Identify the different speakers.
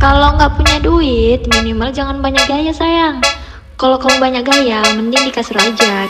Speaker 1: Kalau nggak punya duit, minimal jangan banyak gaya sayang. Kalau kamu banyak gaya, mending di kasur aja.